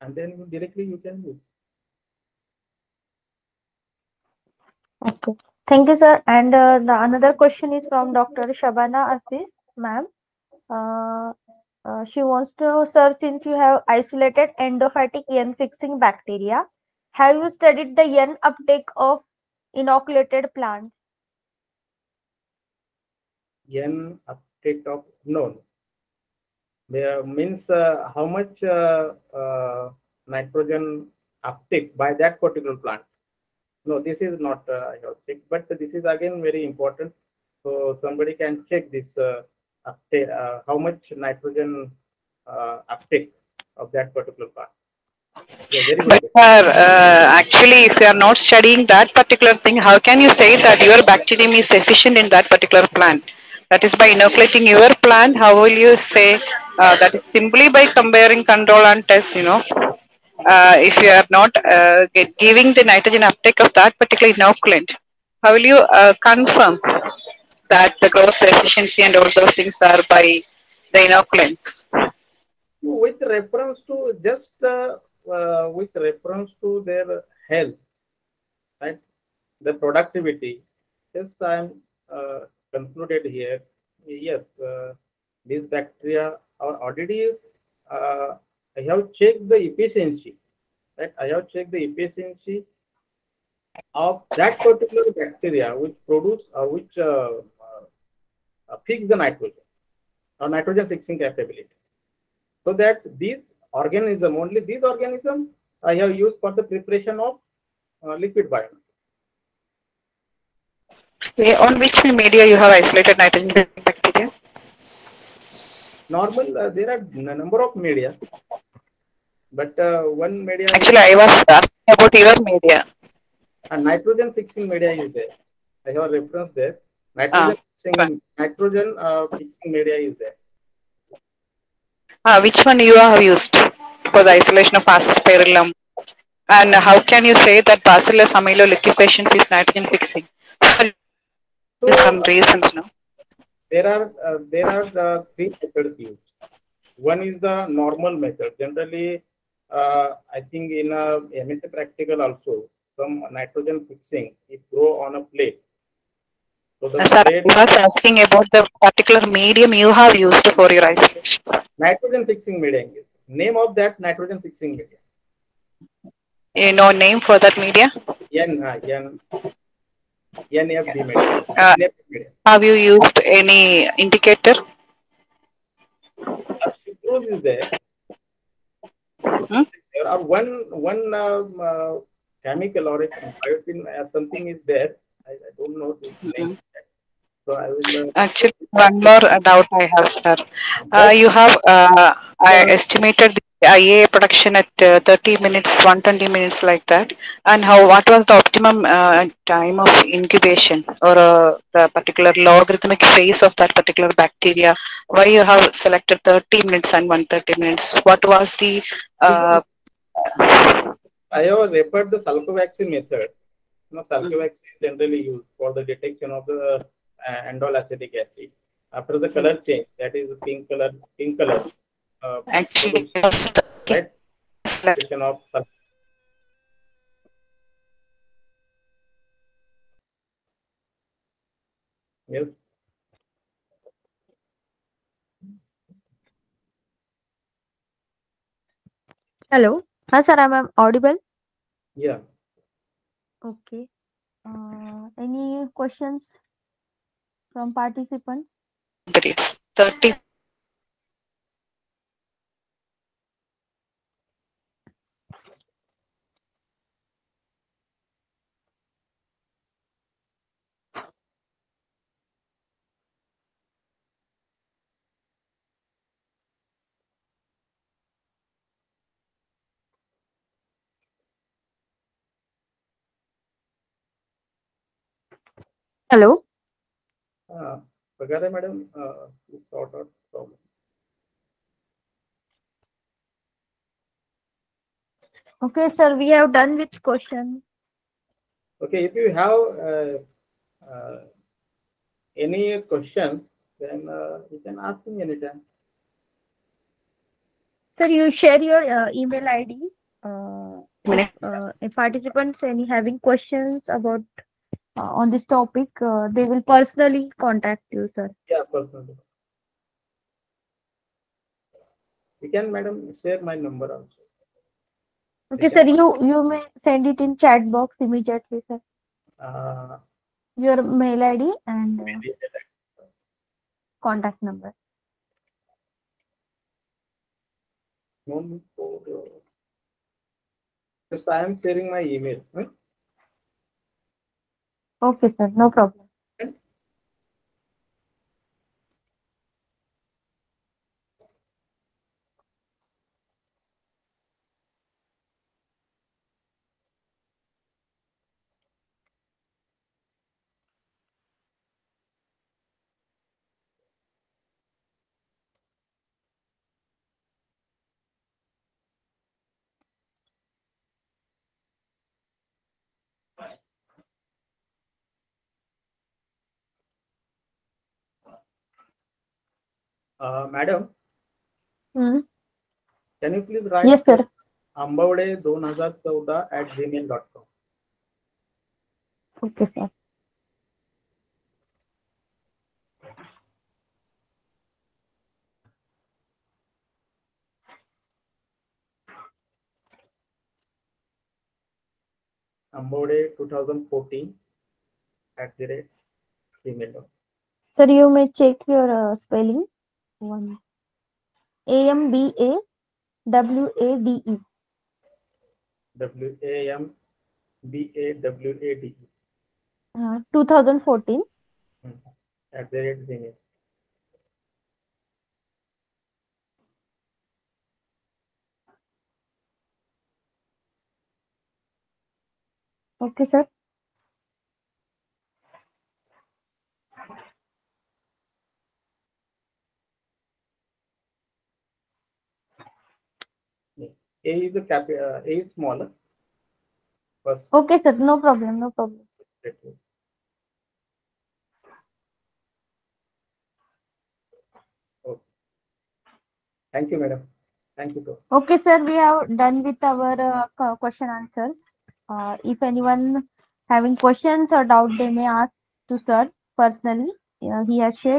and then directly you can use. Okay. Thank you, sir. And uh, the another question is from Dr. Shabana Aziz, ma'am. Uh, uh, she wants to know, sir, since you have isolated endophytic N fixing bacteria, have you studied the N uptake of inoculated plants? N uptake of no. There means uh, how much uh, uh, nitrogen uptake by that particular plant. No, this is not uh, have but this is again very important. So somebody can check this uh, uptake, uh, how much nitrogen uh, uptake of that particular plant. Yeah, But sir, actually, if you are not studying that particular thing, how can you say that your bacterium is efficient in that particular plant? That is by inoculating your plant. How will you say uh, that is simply by comparing control and test? You know, uh, if you are not uh, giving the nitrogen uptake of that particular inoculant, how will you uh, confirm that the growth efficiency and all those things are by the inoculants? with reference to just uh, uh, with reference to their health, right? The productivity. Just I'm concluded here. Yes, uh, these bacteria are already. Uh, I have checked the efficiency. Right, I have checked the efficiency of that particular bacteria which produce uh, which uh, uh, fix the nitrogen or nitrogen fixing capability So that these organism, only these organism I have used for the preparation of uh, liquid biomass. Okay, on which media you have isolated nitrogen bacteria? Normal, uh, there are a number of media, but uh, one media, Actually, I was asking about your media. a nitrogen fixing media is there. I have a reference there. Nitrogen fixing, nitrogen uh, fixing media is there. Ah, which one you have used for the isolation of Azospirillum? And how can you say that Bacillus amyloliquefaciens is nitrogen fixing? So Some reasons, no? there are uh, there are the three methods used. One is the normal method. Generally, uh, I think in a MSc practical also, some nitrogen fixing it grow on a plate. So the Uh, Sir, plate, I was asking about the particular medium you have used for your isolation. nitrogen fixing media. Name of that nitrogen fixing media. You know name for that media? N uh, media. Uh. Have you used any indicator? Sucrose is there. Hmm? There are one one um, uh, chemical or a biotin uh, something is there. I, I don't know this name. So I will. Uh, Actually, one more doubt I have, sir. Uh, you have uh, I estimated the IA production at uh, 30 minutes, 120 minutes like that. And how what was the optimum uh, time of incubation or uh, the particular logarithmic phase of that particular bacteria? Why you have selected 30 minutes and 130 minutes? What was the uh, I have referred the Salkowski method. You know, Salkowski is generally used for the detection of the uh, acetic acid. After the color change, that is pink color, pink color. Uh, actually right? Detection of Yes. Hello. Hi, sir. Am I audible? Yeah. Okay. Uh, any questions from participants? It's 30 Hello. Uh, Pagare madam, uh, to sort out problem. Okay, sir. We have done with question. Okay, if you have uh, uh, any question, then uh, you can ask me anytime. Sir, you share your uh, email ID. Uh, minute. uh, if participants any having questions about on this topic, uh, they will personally contact you, sir. Yeah, personally. You can, madam, share my number also. Okay, sir. You you may send it in chat box immediately, sir. Uh, Your mail ID and uh, contact number. no need for, uh, Just I am sharing my email. huh? Okay, sir. No problem. Uh, madam, Hmm. can you please write Yes, sir. Ambavade दोन हजार चौदा at Gmail dot com Okay, sir. Ambavade two thousand fourteen at the rate Gmail dot Sir, you may check your uh, spelling. One. a m AMBA WADE. W A M B A W A D E Uh, 2014. at the rate Gmail. Okay, sir. A is the cap. Uh, a is smaller. First. Okay, sir. No problem. No problem. Okay. Thank you, madam. Thank you, sir. Okay, sir. We have done with our uh, question answers. Uh, if anyone having questions or doubt, they may ask to sir personally. Uh, he has shared